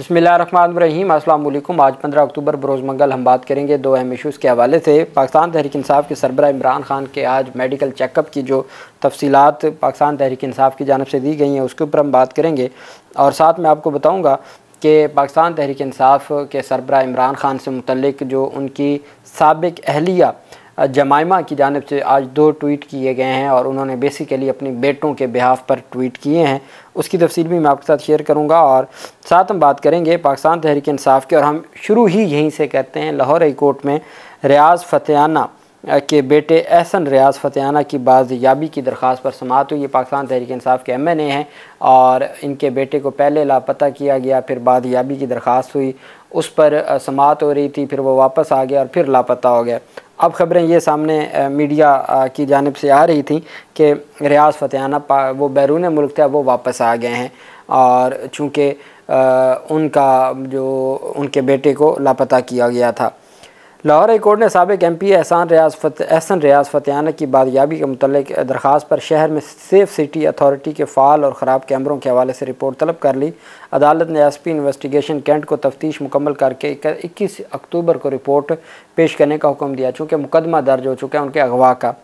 बसमीम अल्लाम आज पंद्रह अक्टूबर, बरोज़ मंगल हम बात करेंगे दो अहम इशूज़ के हवाले से। पाकिस्तान तहरीक इंसाफ के सरबरा इमरान खान के आज मेडिकल चेकअप की जो तफसीलात पाकिस्तान तहरीक इंसाफ की जानब से दी गई हैं, उसके ऊपर हम बात करेंगे। और साथ में आपको बताऊँगा कि पाकिस्तान तहरीक इंसाफ के सरबरा इमरान खान से मुतलक जो उनकी सबक अहलिया जमाइमा की जानब से आज दो ट्वीट किए गए हैं और उन्होंने बेसिकली अपनी बेटों के बिहाफ पर ट्वीट किए हैं। उसकी तफसील भी मैं आपके साथ शेयर करूँगा और साथ हम बात करेंगे पाकिस्तान तहरीक इंसाफ के और हम शुरू ही यहीं से कहते हैं लाहौर हाई कोर्ट में रियाज फ़तेहाना के बेटे एहसन रियाज फ़तेहाना की बाजियाबी की दरख्वास्त पर समात हुई। ये पाकिस्तान तहरीक इंसाफ के एम एन ए हैं और इनके बेटे को पहले लापता किया गया, फिर बाजियाबी की दरख्वास्त हुई। उस पर समात हो रही थी, फिर वो वापस आ गया और फिर लापता हो गया। अब ख़बरें ये सामने मीडिया की जानब से आ रही थी कि रियाज फ़तेहाना वो बैरून मुल्क थे वो वापस आ गए हैं। और चूँकि उनका जो, उनके बेटे को लापता किया गया था लाहौर हाई कोर्ट ने सबक एम पी एहसान रियाज एहसन रियाज फ़तेहाना की बादियाबी के मतलब दरख्वास्त पर शहर में सेफ़ सिटी अथॉरिटी के फ़ाल और ख़राब कैमरों के हवाले से रिपोर्ट तलब कर ली। अदालत ने एस पी इन्वेस्टिगेशन कैंट को तफ्तीश मुकम्मल करके इक्कीस अक्टूबर को रिपोर्ट पेश करने का हुक्म दिया, चूँकि मुकदमा दर्ज हो चुका है उनके अगवा का।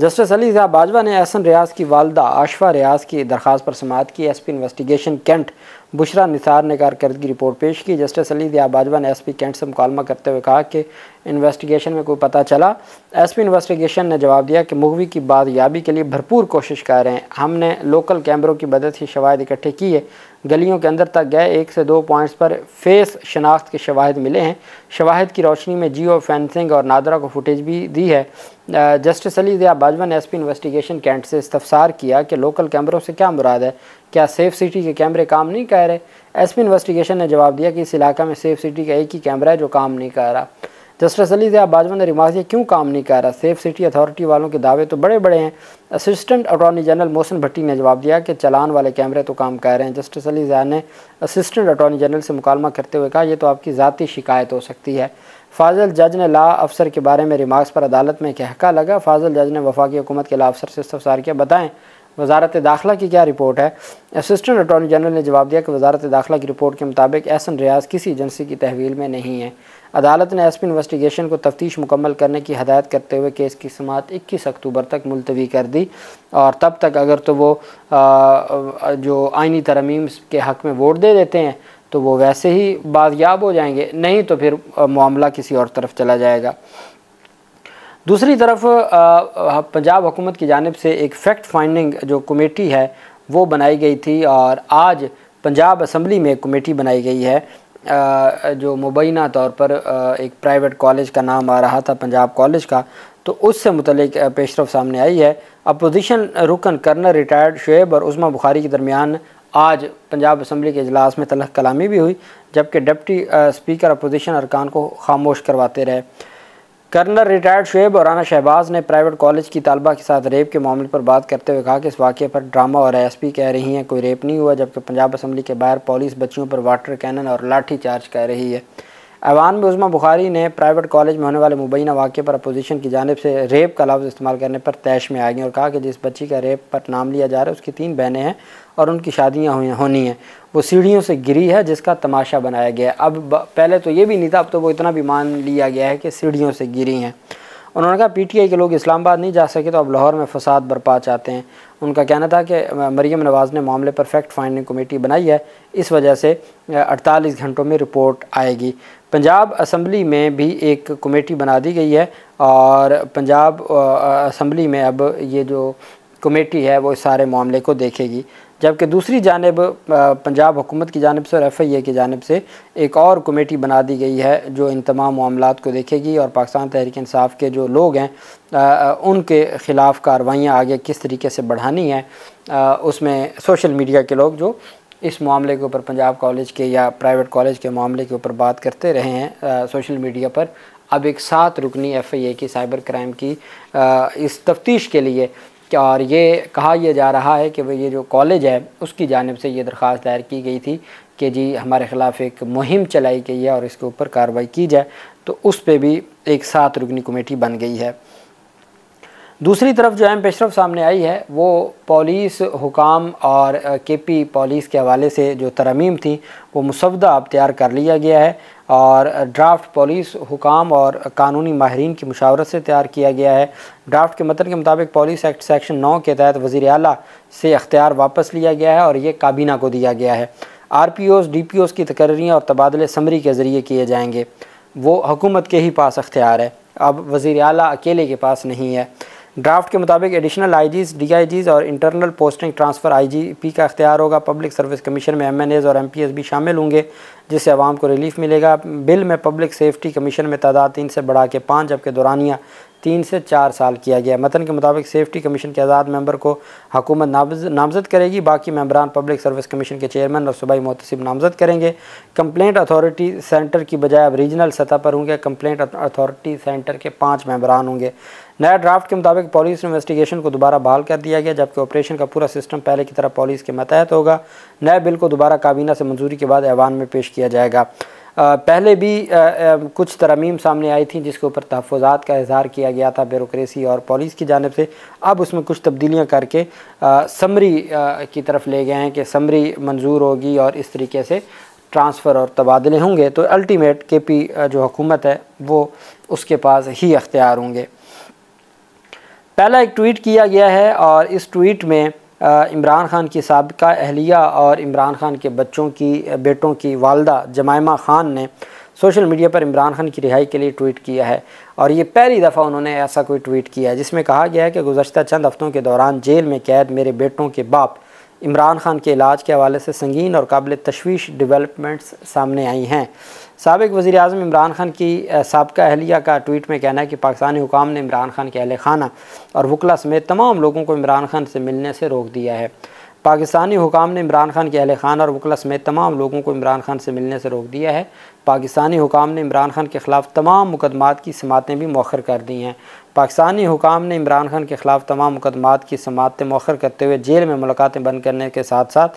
जस्टिस अली साहब बाजवा ने एहसन रियाज की वालदा आशफा रियाज की दरख्वास्त पर समात की। S P investigation cantt Bushra Nisar ने कारकर्दगी रिपोर्ट पेश की। जस्टिस अली दिया बाजवा ने एस पी कैंट से मुकालमा करते हुए कहा कि इन्वेस्टिगेशन में कोई पता चला। एस पी इन्वेस्टिगेशन ने जवाब दिया कि मुगवी की याबी के लिए भरपूर कोशिश कर रहे हैं। हमने लोकल कैमरों की मदद से शवाहद इकट्ठे किए। गलियों के अंदर तक गए। एक से दो पॉइंट्स पर फेस शनाख्त के शवाहद मिले हैं। शवाहद की रोशनी में जियो फेंसिंग और नादरा को फुटेज भी दी है। जस्टिस अली दिया बाजवा ने एस पी इन्वेस्टिगेशन कैंट से इस्तफसार किया कि लोकल कैमरों से क्या मुराद है? क्या सेफ़ सिटी के कैमरे काम नहीं कर रहे? एस पी इन्वेस्टिगेशन ने जवाब दिया कि इस इलाका में सेफ़ सिटी का एक ही कैमरा है जो काम नहीं कर रहा। जस्टिस अली जया बाजवा ने रिमार्क किया, क्यों काम नहीं कर रहा? सेफ़ सिटी अथॉरिटी वालों के दावे तो बड़े बड़े हैं। Assistant attorney general Mohsin Bhatti ने जवाब दिया कि चलान वाले कैमरे तो काम कर रहे हैं। जस्टिस अली जया ने असिस्टेंट अटॉर्नी जनरल से मुकालमा करते हुए कहा यह तो आपकी ज़ाती शिकायत हो सकती है। फाजल जज ने ला अफसर के बारे में रिमार्क्स पर अदालत में कहका लगा। फाजल जज ने वफाकी हुकूमत के ला अफसर से इस्तफसार किया। बताएँ वजारत दाखिला की क्या रिपोर्ट है? असिस्टेंट अटॉर्नी जनरल ने जवाब दिया कि वजारत दाखिला की रिपोर्ट के मुताबिक एहसन रियाज किसी एजेंसी की तहवील में नहीं है। अदालत ने एस पी इन्वेस्टिगेशन को तफ्तीश मुकम्मल करने की हदायत करते हुए केस की समात इक्कीस अक्टूबर तक मुलतवी कर दी और तब तक अगर तो वो आ, जो आइनी तरमीम के हक़ में वोट दे देते हैं तो वो वैसे ही बाजियाब हो जाएँगे। नहीं तो फिर मामला किसी और तरफ़ चला जाएगा। दूसरी तरफ़ पंजाब हुकूमत की जानब से एक फ़ैक्ट फाइंडिंग जो कमेटी है, वो बनाई गई थी और आज पंजाब असम्बली में एक कमेटी बनाई गई है। जो मुबैना तौर पर एक प्राइवेट कॉलेज का नाम आ रहा था, पंजाब कॉलेज का तो उससे मुतलिक पेशरफ सामने आई है। अपोजिशन रुकन कर्नल, रिटायर्ड शुएब और उस्मा बुखारी के दरमियान आज पंजाब असम्बली के अजलास में तलख कलामी भी हुई, जबकि डिप्टी स्पीकर अपोजिशन अरकान को खामोश करवाते रहे। कर्नल रिटायर्ड शुएब और राना शहबाज ने प्राइवेट कॉलेज की तलबा के साथ रेप के मामले पर बात करते हुए कहा कि इस वाक़े पर ड्रामा और एसपी कह रही हैं, कोई रेप नहीं हुआ, जबकि पंजाब असम्बली के बाहर पुलिस बच्चियों पर वाटर कैनन और लाठी चार्ज कर रही है। ऐवान में उज़मा बुखारी ने प्राइवेट कॉलेज में होने वाले मुबैना वाक़े पर अपोजिशन की जानब से रेप का लफ्ज़ इस्तेमाल करने पर तैश में आ गई और कहा कि जिस बच्ची का रेप पर नाम लिया जा रहा है, उसकी तीन बहनें हैं और उनकी शादियाँ हुई होनी हैं। वो सीढ़ियों से गिरी है, जिसका तमाशा बनाया गया है। अब पहले तो ये भी नहीं था, अब तो वो इतना भी मान लिया गया है कि सीढ़ियों से गिरी हैं। उन्होंने कहा, पीटीआई के लोग इस्लामाबाद नहीं जा सके तो अब लाहौर में फसाद बरपा चाहते हैं। उनका कहना था कि मरीम नवाज़ ने मामले पर फैक्ट फाइंडिंग कमेटी बनाई है, इस वजह से 48 घंटों में रिपोर्ट आएगी। पंजाब असम्बली में भी एक कमेटी बना दी गई है और पंजाब असम्बली में अब ये जो कमेटी है वो इस सारे मामले को देखेगी। जबकि दूसरी जानब पंजाब हुकूमत की जानब से और एफ़ आई ए की जानब से एक और कमेटी बना दी गई है जो इन तमाम मामला को देखेगी और पाकिस्तान तहरीक इंसाफ के जो लोग हैं उनके ख़िलाफ़ कार्रवाइयाँ आगे किस तरीके से बढ़ानी है उसमें सोशल मीडिया के लोग जो इस मामले के ऊपर पंजाब कॉलेज के या प्राइवेट कॉलेज के मामले के ऊपर बात करते रहे हैं सोशल मीडिया पर। अब एक सात रुकनी एफ़ आई ए की साइबर क्राइम की आ, इस तफ्तीश के लिए और ये कहा यह जा रहा है कि भाई ये जो कॉलेज है, उसकी जानब से ये दरख्वास्त दायर की गई थी कि जी हमारे ख़िलाफ़ एक मुहिम चलाई गई है और इसके ऊपर कार्रवाई की जाए। तो उस पर भी एक सात रुकनी कमेटी बन गई है। दूसरी तरफ़ जो अहम पेशरफ सामने आई है, वो पुलिस हुकाम और के पी पुलिस के हवाले से जो तरमीम थी, वो मुसवदा अब तैयार कर लिया गया है। और ड्राफ्ट पुलिस हुकाम और कानूनी माहरीन की मशावरत से तैयार किया गया है। ड्राफ्ट के मतन के मुताबिक पुलिस एक्ट सेक्शन नौ के तहत वज़ी अली से अख्तियार वापस लिया गया है और ये काबीना को दिया गया है। R P Os D P Os की तकरियाँ और तबादले समरी के ज़रिए किए जाएँगे। वो हुकूमत के ही पास अख्तियार है। अब वज़ी अली अकेले के पास नहीं है। ड्राफ्ट के मुताबिक additional I जीज़ D I Gs और internal posting transfer I G P का अख्तियार होगा। पब्लिक सर्विस कमीशन में एम एन एज़ और एम पी एस भी शामिल होंगे, जिससे आवाम को रिलीफ मिलेगा। बिल में पब्लिक सेफ्टी कमीशन में तादाद तीन से बढ़ा के पाँच, जबकि दौरानिया तीन से चार साल किया गया। मतन के मुताबिक सेफ्टी कमीशन के आज़ाद मेंबर को हुकूमत नामजद करेगी। बाकी मेंबरान पब्लिक सर्विस कमीशन के चेयरमैन और सूबाई मोतसिब नामजद करेंगे। कंप्लेंट अथॉरिटी सेंटर की बजाय अब रीजनल सतह पर होंगे। कंप्लेंट अथॉरिटी सेंटर के पाँच मेंबरान होंगे। नया ड्राफ्ट के मुताबिक पुलिस इन्वेस्टिगेशन को दोबारा बहाल कर दिया गया, जबकि ऑपरेशन का पूरा सिस्टम पहले की तरह पुलिस के मतहत होगा। नए बिल को दोबारा काबीना से मंजूरी के बाद ऐवान में पेश किया जाएगा। पहले भी कुछ तरमीम सामने आई थी जिसके ऊपर तहफ़ात का इजहार किया गया था ब्यूरोक्रेसी और पुलिस की जानब से। अब उसमें कुछ तब्दीलियाँ करके समरी की तरफ़ ले गए हैं कि समरी मंजूर होगी और इस तरीके से ट्रांसफ़र और तबादले होंगे। तो अल्टीमेट के पी जो हुकूमत है, वो उसके पास ही अख्तियार होंगे। पहला एक ट्वीट किया गया है और इस ट्वीट में इमरान ख़ान की सबका अहलिया और इमरान ख़ान के बच्चों की बेटों की वालदा जमायमा ख़ान ने सोशल मीडिया पर इमरान खान की रिहाई के लिए ट्वीट किया है। और ये पहली दफ़ा उन्होंने ऐसा कोई ट्वीट किया है, जिसमें कहा गया है कि गुजशत चंद हफ़्तों के दौरान जेल में कैद मेरे बेटों के बाप इमरान खान के इलाज के हवाले से संगीन और काबिल तशवीश डिवेलपमेंट्स सामने आई हैं। सबक वज़ी अजम इमरान खान की सबका अहलिया का ट्वीट में कहना है कि पाकिस्तानी हुकाम ने इमरान खान के अहल खाना और वकला समेत तमाम लोगों को इमरान खान से मिलने से रोक दिया है। पाकिस्तानी हुकाम ने इमरान खान के अहल खान और वकला समेत तमाम लोगों को इमरान खान से मिलने से रोक दिया है। पाकिस्तानी हुकाम ने इमरान खान के ख़िलाफ़ तमाम मुकदमात की समातें भी मौखर कर दी हैं। पाकिस्तानी हुकाम ने इमरान खान के ख़िलाफ़ तमाम मुकदमात की समातें मौखर करते हुए जेल में मुलाकातें बंद करने के साथ साथ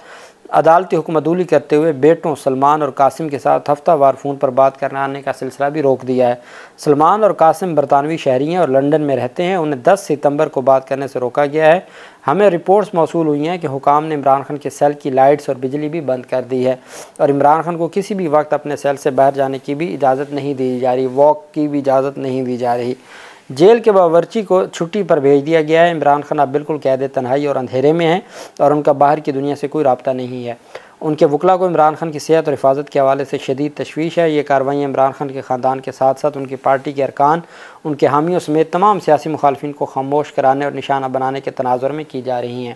अदालती हुक्मदूली करते हुए बेटों सलमान और कासिम के साथ हफ़्ता वार फ़ोन पर बात करने आने का सिलसिला भी रोक दिया है। सलमान और कासिम बरतानवी शहरी हैं और लंदन में रहते हैं। उन्हें 10 सितंबर को बात करने से रोका गया है। हमें रिपोर्ट्स मौसू हुई हैं कि हुकाम ने इमरान खान के सेल की लाइट्स और बिजली भी बंद कर दी है और इमरान खान को किसी भी वक्त अपने सेल से बाहर जाने की भी इजाज़त नहीं दी जा रही, वॉक की भी इजाज़त नहीं दी जा रही। जेल के बावरची को छुट्टी पर भेज दिया गया है। इमरान खान अब बिल्कुल कैद तनहाई और अंधेरे में हैं और उनका बाहर की दुनिया से कोई रबता नहीं है। उनके वकला को इमरान खान की सेहत और हिफाजत के हवाले से शदीद तशवीश है। ये कार्रवाई इमरान खान के ख़ानदान के साथ साथ उनकी पार्टी के अरकान, उनके हामियों समेत तमाम सियासी मुखालफी को खामोश कराने और निशाना बनाने के तनाजर में की जा रही हैं।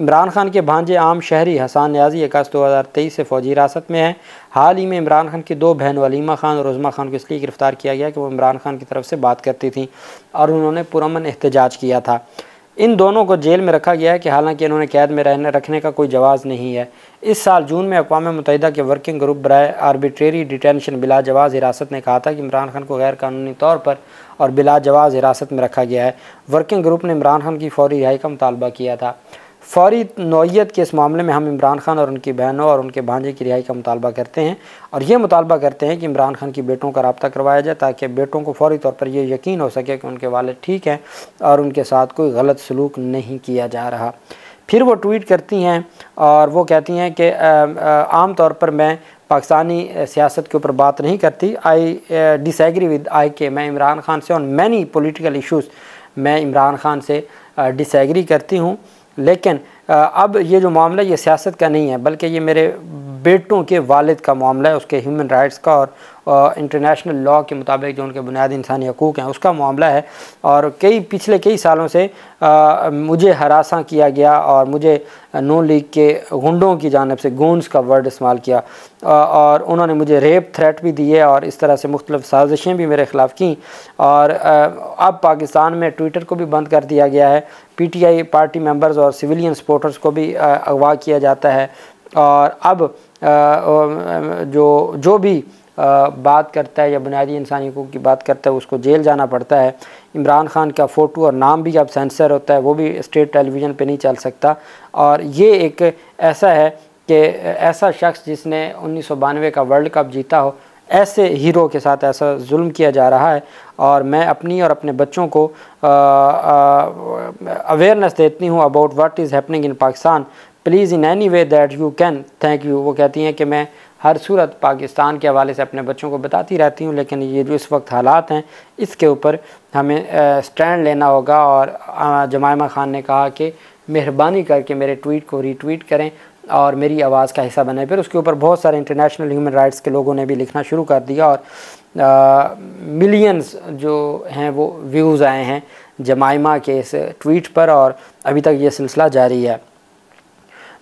इमरान खान के भांजे आम शहरी हसान न्याजी अगस्त दो हज़ार तेईस से फौजी हिरासत में है। हाल ही में इमरान खान की दो बहन वलीमा खान और उज़मा खान को इसलिए गिरफ़्तार किया गया कि वो इमरान खान की तरफ़ से बात करती थी और उन्होंने पुरमन एहतजाज किया था। इन दोनों को जेल में रखा गया है कि हालाँकि इन्होंने कैद में रहने, रखने का कोई जवाज़ नहीं है। इस साल जून में अकवा मुतहदा के वर्किंग ग्रुप बरए आर्बिट्रेरी डिटेंशन बिला जवाज़ हिरासत ने कहा था कि इमरान खान को गैर कानूनी तौर पर और बिला जवाज़ हिरासत में रखा गया है। वर्किंग ग्रुप ने इमरान खान की फौरी रिहाई का मुतालबा किया था। फौरी नौीयत के इस मामले में हम इमरान खान और उनकी बहनों और उनके भांजे की रिहाई का मुतालबा करते हैं और ये मुतालबा करते हैं कि इमरान खान की बेटों का रबता करवाया जाए ताकि बेटों को फौरी तौर पर यह यकीन हो सके कि उनके वाले ठीक हैं और उनके साथ कोई गलत सलूक नहीं किया जा रहा। फिर वो ट्वीट करती हैं और वो कहती हैं कि आम तौर पर मैं पाकिस्तानी सियासत के ऊपर बात नहीं करती। आई डिसएग्री विद आई के मैं इमरान खान से ऑन मैनी पॉलिटिकल इश्यूज़ मैं इमरान खान से डिसएग्री करती हूँ। लेकिन अब ये जो मामला ये सियासत का नहीं है, बल्कि ये मेरे बेटों के वालिद का मामला है, उसके ह्यूमन राइट्स का और इंटरनेशनल लॉ के मुताबिक जो उनके बुनियादी इंसानी हकूक़ हैं उसका मामला है। और कई पिछले कई सालों से आ, मुझे हरासा किया गया और मुझे नो लीग के गुंडों की जानब से गूंस का वर्ड इस्तेमाल किया। आ, और उन्होंने मुझे रेप थ्रेट भी दिए और इस तरह से मुख्तलिफ़ साजिशें भी मेरे ख़िलाफ़ की। और आ, अब पाकिस्तान में ट्विटर को भी बंद कर दिया गया है। P T I party members और सिविलियन सपोर्टर्स को भी अगवा किया जाता है। और अब जो जो भी बात करता है या बुनियादी इंसानी हकूक़ की बात करता है, उसको जेल जाना पड़ता है। इमरान खान का फ़ोटो और नाम भी अब सेंसर होता है, वो भी स्टेट टेलीविज़न पे नहीं चल सकता। और ये एक ऐसा है कि ऐसा शख्स जिसने उन्नीस सौ बानवे का वर्ल्ड कप जीता हो, ऐसे हीरो के साथ ऐसा जुल्म किया जा रहा है। और मैं अपनी और अपने बच्चों को अवेयरनेस देती हूँ about what is happening in Pakistan please in any way that you can thank you वो कहती हैं कि मैं हर सूरत पाकिस्तान के हवाले से अपने बच्चों को बताती रहती हूँ, लेकिन ये जो इस वक्त हालात हैं, इसके ऊपर हमें स्टैंड लेना होगा और जमायमा ख़ान ने कहा कि मेहरबानी करके मेरे ट्वीट को रीट्वीट करें और मेरी आवाज़ का हिस्सा बने। फिर उसके ऊपर बहुत सारे इंटरनेशनल ह्यूमन राइट्स के लोगों ने भी लिखना शुरू कर दिया और मिलियंस जो हैं वो व्यूज़ आए हैं जमाइमा के इस ट्वीट पर और अभी तक ये सिलसिला जारी है।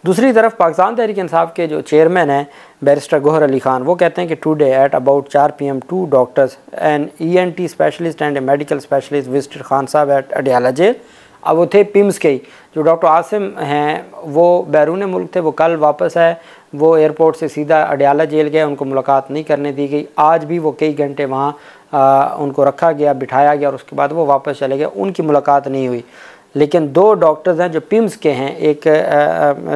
दूसरी तरफ़ पाकिस्तान तहरीक इंसाफ के जो चेयरमैन हैं, बैरिस्टर गोहर अली खान, वो कहते हैं कि टुडे एट अबाउट चार P M two doctors and E N T specialist and a medical specialist visited Khan Sahab at Adiala jail अब वो थे पिम्स के ही। जो डॉक्टर आसिम हैं, वो बैरून मुल्क थे, वो कल वापस आए। वो एयरपोर्ट से सीधा अडियाला जेल गए, उनको मुलाकात नहीं करने दी गई। आज भी वो कई घंटे वहाँ उनको रखा गया, बिठाया गया और उसके बाद वो वापस चले गए। उनकी मुलाकात नहीं हुई। लेकिन दो डॉक्टर्स हैं जो पिम्स के हैं, एक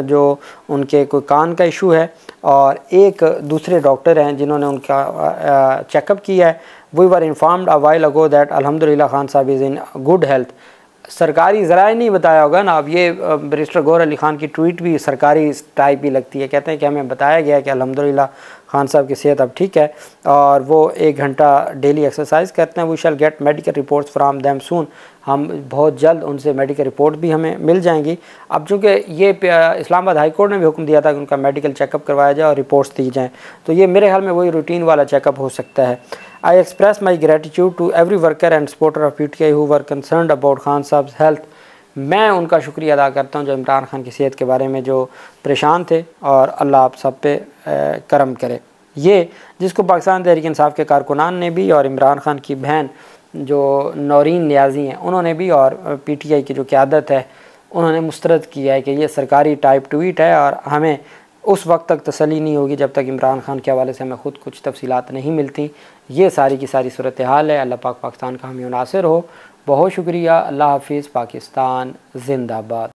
जो उनके कोई कान का इशू है और एक दूसरे डॉक्टर हैं जिन्होंने उनका चेकअप किया है। We were informed a while ago that अल्हम्दुलिल्लाह खान साहब इज़ इन गुड हेल्थ सरकारी, ज़रा नहीं बताया होगा ना, अब ये बरिस्टर गौर अली ख़ान की ट्वीट भी सरकारी टाइप ही लगती है। कहते हैं कि हमें बताया गया कि अलहमदिल्ला खान साहब की सेहत अब ठीक है और वो एक घंटा डेली एक्सरसाइज करते हैं। We shall get medical reports from them soon हम बहुत जल्द उनसे मेडिकल रिपोर्ट भी हमें मिल जाएँगी। अब चूँकि ये इस्लामाबाद हाई कोर्ट ने भी हुक्म दिया था कि उनका मेडिकल चेकअप करवाया जाए और रिपोर्ट्स दी जाएँ तो ये मेरे ख्याल में वही रूटीन वाला चेकअप हो सकता है। I express my gratitude to every worker and supporter of P T I who were concern about Khan Sahab health मैं उनका शुक्रिया अदा करता हूँ जो इमरान खान की सेहत के बारे में जो परेशान थे और अल्लाह आप सब पे करम करे। ये, जिसको पाकिस्तान तहरीक इंसाफ के कारकुनान ने भी और इमरान खान की बहन जो नौरीन लियाजी हैं, उन्होंने भी और पी टी आई की जो क़्यादत है, उन्होंने मुस्तरद किया है कि ये सरकारी टाइप ट्वीट है और हमें उस वक्त तक तसली नहीं होगी जब तक इमरान खान के हवाले से हमें ख़ुद कुछ तफसीत नहीं मिलती। ये सारी की सारी सूरत हाल है। अल्लाह पाक पाकिस्तान का हमें मुनासर हो। बहुत शुक्रिया। अल्लाह हाफिज़। पाकिस्तान जिंदाबाद।